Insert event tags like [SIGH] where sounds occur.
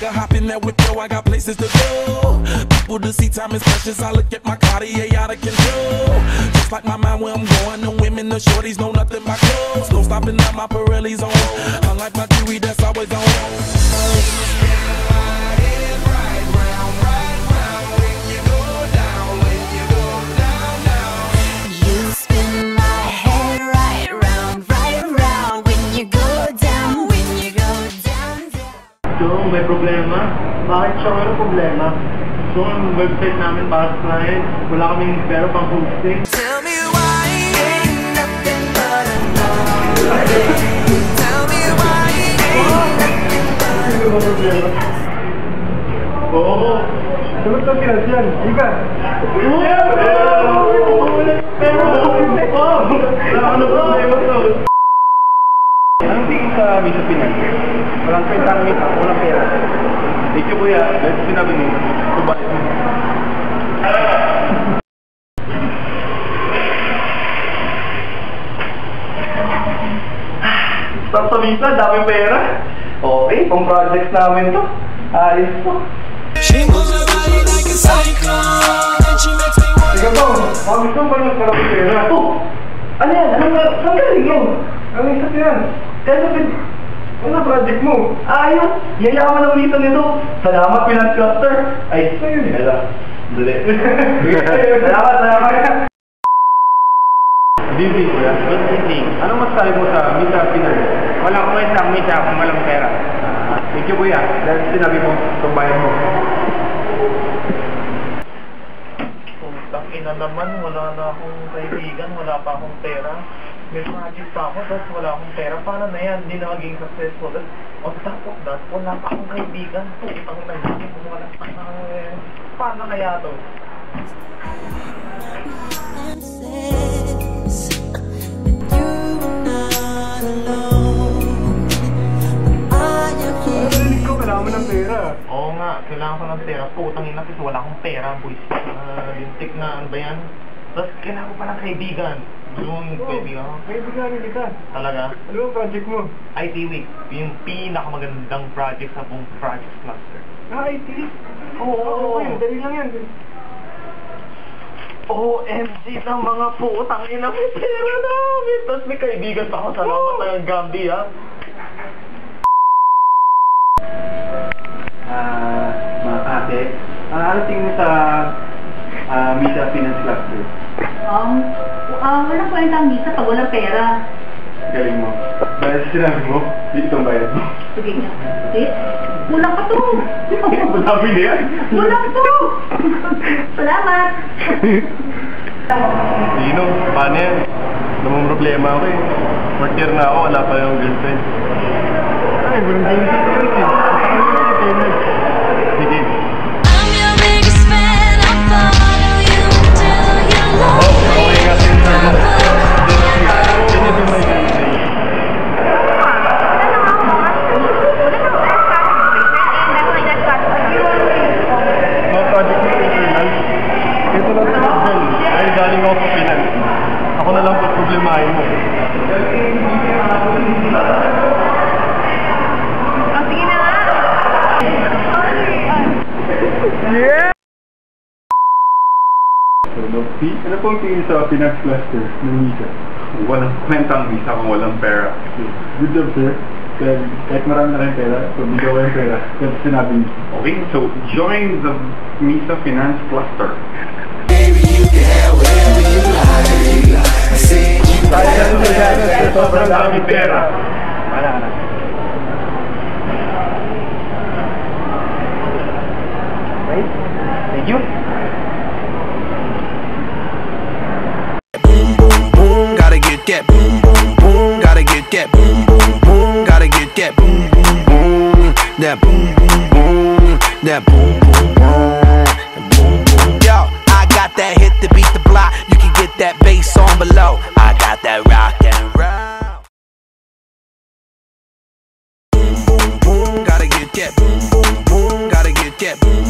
nigga hop in that whip, yo, I got places to go. People to see, time is precious. I look at my Cartier out of control. Just like my mind where I'm going, the women, the shorties know nothing but clothes. No stopping at my Pirelli's on. Unlike my jewelry, that's always on. So, may problema. Bakit siya may problema? So, ang website namin para sa client, wala kaming pera pang hosting. Tell me why ain't nothing but a. Tell me why ain't nothing but a Ano ba problema? Oo. Sagot ng financial. Ika. Ano to? Anong tingin sa Visa Pinan? Walang kwenta ng Visa, walang pera. Thank you kuya, dahil sinabi mo, subayad mo. Stop sa Visa, daming pera. Okay, pang projects namin to. Ayos to. She moves her body like a cyclone, and she makes me. Sige po, gusto mo ba ng pera? Oh! Ano yan? Ano nga? Saan galing yun? Ano yung sa yan? Kaya sabi, ano project mo? Ayos! Yayaman ang ulitan nito. Salamat, Finance Cluster. Ay, nila. Dali. [LAUGHS] salamat, salamat. Bibi, kuya. Good evening. Anong masasabi mo sa Misa Finance? Walang kwenta ang Misa kung walang pera. Thank you, kuya. Dahil sinabi mo, tumbayan mo. Putang ina naman, wala na akong kaibigan, wala pa akong pera. May project pa ako, tapos wala akong pera. Paano na yan? Hindi na maging successful. On top of that, wala pa akong kaibigan. Putang ina natin, wala pa akong... Paano kaya to? Narinig ko, kailangan mo ng pera. Oo nga, kailangan ko ng pera. Putang ina kasi wala akong pera, boys. Uh, lintik na, ano ba yan? Tapos kailangan ko pa ng kaibigan. Yung kaibigan ko. Kaibigan ni ka. Talaga? Ano ang project mo? IT Week. Yung pinakamagandang project sa buong project cluster. Ah, IT? Oo, oo, oo. Dali lang yan. OMG ng mga putang ina, may pera namin. Tapos may kaibigan pa ako. Salamat na yung Gambi, ha? Ah, mga ate, ah, ano tingin mo sa ah, Misa Finance Cluster? Um, ah, walang kwenta ang visa pag walang pera. Galing mo. Dahil sa sinabi mo, dito itong bayad mo. Sige nga. Eh, kulang pa to. Madami na yan. Kulang to. Salamat. Sino? Paano yan? Namang problema ako eh. Fourth year na ako, wala pa yung girlfriend. Ay, walang girlfriend. Sige. So, Nobby, ano pong tingin sa Finance Cluster ng Misa? Walang kwentang visa kung walang pera. Good job, sir. Kahit, kahit marami na kayong pera, so bigyan ko yung pera. Kasi sinabi niyo. Okay, so join the Misa Finance Cluster. Sobrang dami pera. that boom, boom, boom. Gotta get that boom, boom, boom. Gotta get that boom, boom, boom. That boom, boom, boom. That boom, boom, boom. boom, boom. Yo, I got that hit to beat the block. You can get that bass on below. I got that rock and roll. Boom, boom, boom. Gotta get that boom, boom, boom. Gotta get that boom.